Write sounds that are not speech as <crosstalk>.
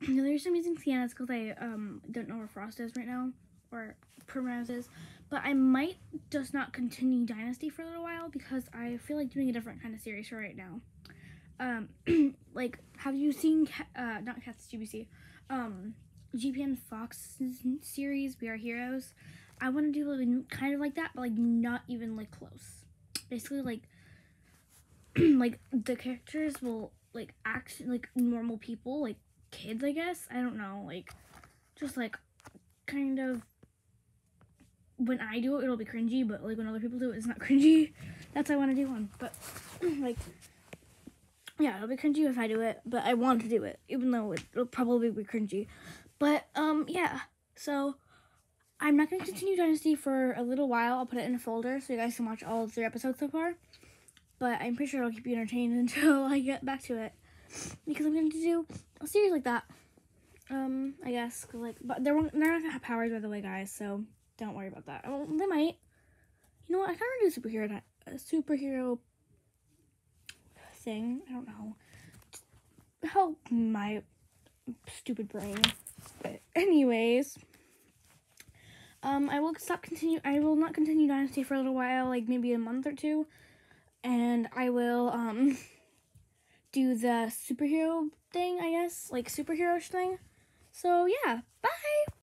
<clears throat> there's some using Sienna's because I um don't know where Frost is right now or Primrose is, but I might just not continue Dynasty for a little while because I feel like doing a different kind of series for right now. Um, <clears throat> like have you seen uh not Cats GBC, um GPN Fox's series We Are Heroes? I want to do like kind of like that, but like not even like close. Basically, like <clears throat> like the characters will like act like normal people, like kids, I guess. I don't know, like just like kind of when I do it, it'll be cringy, but like when other people do it, it's not <laughs> cringy. That's what I want to do one, but <clears throat> like yeah, it'll be cringy if I do it, but I want to do it, even though it, it'll probably be cringy. But um, yeah, so. I'm not going to continue Dynasty for a little while. I'll put it in a folder so you guys can watch all three episodes so far. But I'm pretty sure it'll keep you entertained <laughs> until I get back to it. Because I'm going to do a series like that. Um, I guess, like, But they're, they're not going to have powers, by the way, guys. So don't worry about that. Well, they might. You know what? I kind of do superhero, a superhero thing. I don't know. Help my stupid brain. But anyways. Um, I will stop continue. I will not continue Dynasty for a little while, like maybe a month or two, and I will um <laughs> do the superhero thing. I guess like superhero thing. So yeah, bye.